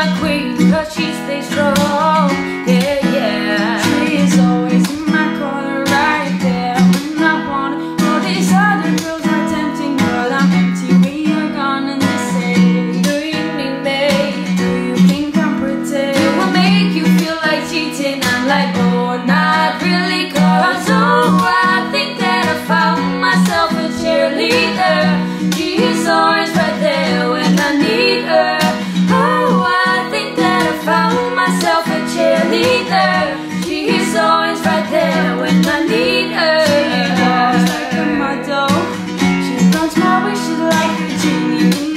my queen, cause she stays strong. need her she is always right there when I need her She walks like a model She grants my wishes like a genie.